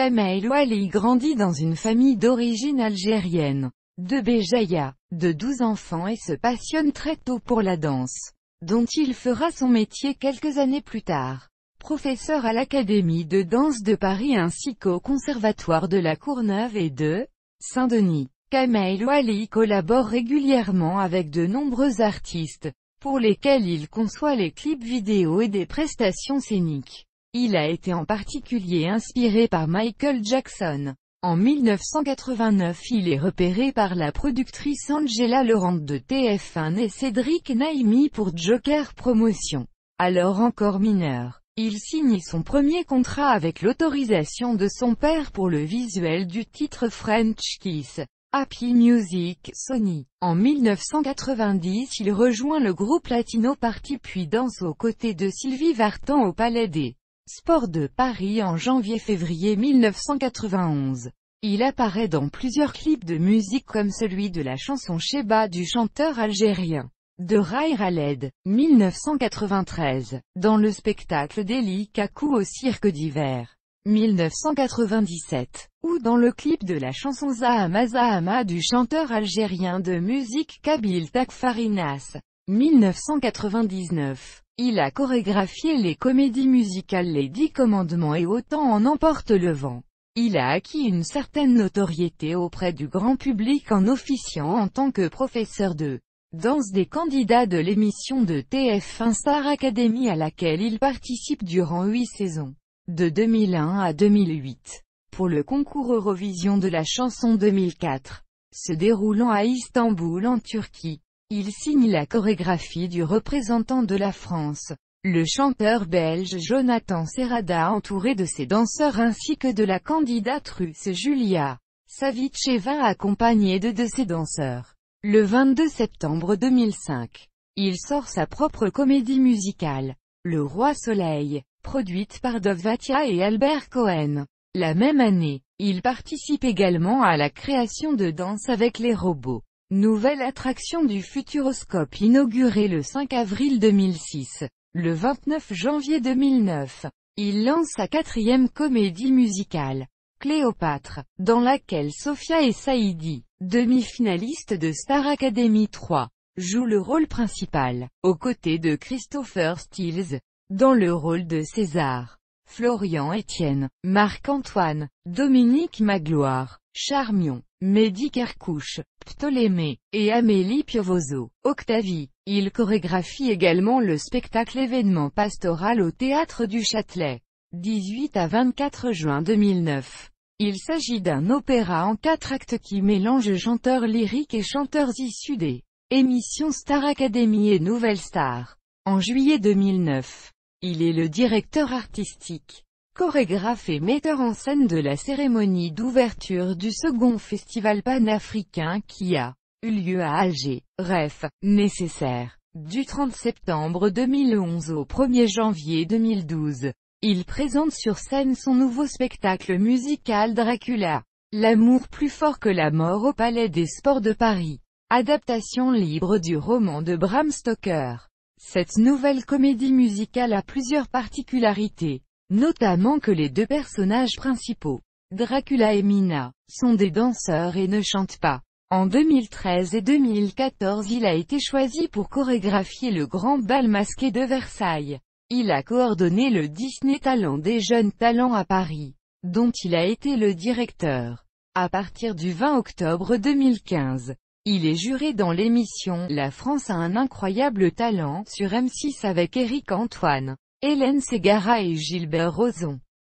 Kamel Ouali grandit dans une famille d'origine algérienne, de Béjaïa, de 12 enfants et se passionne très tôt pour la danse, dont il fera son métier quelques années plus tard. Professeur à l'Académie de danse de Paris ainsi qu'au Conservatoire de la Courneuve et de Saint-Denis. Kamel Ouali collabore régulièrement avec de nombreux artistes, pour lesquels il conçoit les clips vidéo et des prestations scéniques. Il a été en particulier inspiré par Michael Jackson. En 1989 il est repéré par la productrice Angela Laurent de TF1 et Cédric Naimi pour Joker Promotion. Alors encore mineur, il signe son premier contrat avec l'autorisation de son père pour le visuel du titre French Kiss. Happy Music, Sony. En 1990 il rejoint le groupe Latino Party puis danse aux côtés de Sylvie Vartan au Palais des Sports de Paris en janvier-février 1991. Il apparaît dans plusieurs clips de musique comme celui de la chanson Sheba du chanteur algérien de Rai Raled, 1993, dans le spectacle d'Eli Kakou au cirque d'hiver. 1997, ou dans le clip de la chanson Zahama Zahama du chanteur algérien de musique Kabil Takfarinas. 1999. Il a chorégraphié les comédies musicales Les Dix Commandements et Autant en emporte le vent. Il a acquis une certaine notoriété auprès du grand public en officiant en tant que professeur de danse des candidats de l'émission de TF1 Star Academy à laquelle il participe durant huit saisons de 2001 à 2008, pour le concours Eurovision de la chanson 2004, se déroulant à Istanbul en Turquie. Il signe la chorégraphie du représentant de la France, le chanteur belge Jonathan Serrada entouré de ses danseurs ainsi que de la candidate russe Julia Savitcheva accompagnée de de ses danseurs. Le 22 septembre 2005, il sort sa propre comédie musicale, Le Roi Soleil, produite par Dov Vatia et Albert Cohen. La même année, il participe également à la création de Danse avec les robots, nouvelle attraction du Futuroscope inaugurée le 5 avril 2006. Le 29 janvier 2009, il lance sa quatrième comédie musicale, Cléopâtre, dans laquelle Sophia et Saïdi, demi-finalistes de Star Academy 3, jouent le rôle principal, aux côtés de Christopher Stills, dans le rôle de César, Florian Etienne, Marc-Antoine, Dominique Magloire, Charmion, Mehdi Kerkouche, Ptolémée, et Amélie Piovoso, Octavie. Il chorégraphie également le spectacle événement pastoral au Théâtre du Châtelet. 18 à 24 juin 2009. Il s'agit d'un opéra en quatre actes qui mélange chanteurs lyriques et chanteurs issus des émissions Star Academy et Nouvelle Star. En juillet 2009, il est le directeur artistique, chorégraphe et metteur en scène de la cérémonie d'ouverture du second festival panafricain qui a eu lieu à Alger. Ref, nécessaire. Du 30 septembre 2011 au 1er janvier 2012. Il présente sur scène son nouveau spectacle musical Dracula. L'amour plus fort que la mort au Palais des Sports de Paris. Adaptation libre du roman de Bram Stoker. Cette nouvelle comédie musicale a plusieurs particularités, notamment que les deux personnages principaux, Dracula et Mina, sont des danseurs et ne chantent pas. En 2013 et 2014 il a été choisi pour chorégraphier le grand bal masqué de Versailles. Il a coordonné le Disney Talent des jeunes talents à Paris, dont il a été le directeur. À partir du 20 octobre 2015, il est juré dans l'émission La France a un incroyable talent sur M6 avec Éric Antoine, Hélène Ségara et Gilbert Rozon.